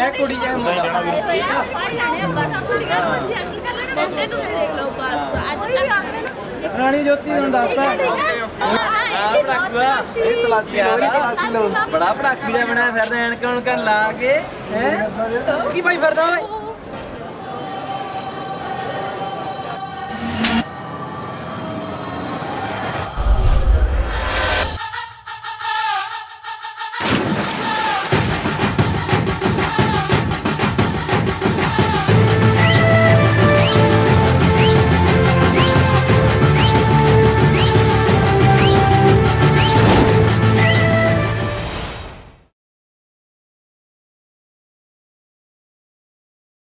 ਇਹ ਕੁੜੀ ਜੇ ਰਾਣੀ ਜੋਤੀ ਨੂੰ ਦੱਸਦਾ ਆ। ਪੜਾਕੂਆ ਇਹ ਤਲਾਸ਼ੀ ਲੋ ਤਲਾਸ਼ੀ ਲੋ ਬੜਾ ਪੜਾਕੂ ਜਿਹਾ ਬਣਾਇਆ ਫਿਰਦਾ ਐਨਕਾਂ ਉਨਕਾਂ ਲਾ ਕੇ ਹੈ? ਕੀ ਭਾਈ ਫਿਰਦਾ ਓਏ?